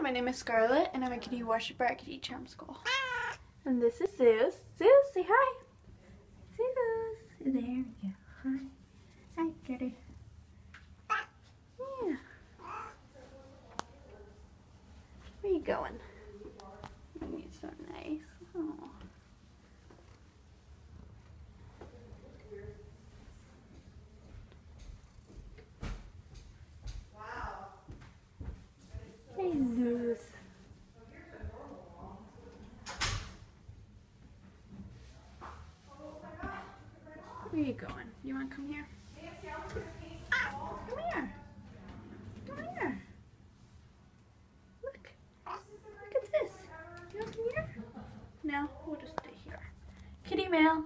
My name is Scarlett, and I'm a kitty worshiper at Kitty Charm School. And this is Zeus. Zeus, say hi. Zeus. There we go. Hi. Hi, kitty. Yeah. Where you going? Where are you going? You want to come here? Ah, come here. Come here. Look. Look at this. You want to come here? No, we'll just stay here. Kitty mail.